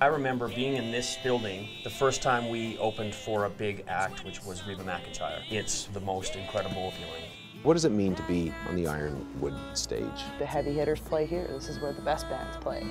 I remember being in this building the first time we opened for a big act, which was Reba McEntire. It's the most incredible feeling. What does it mean to be on the Ironwood stage? The heavy hitters play here. This is where the best bands play.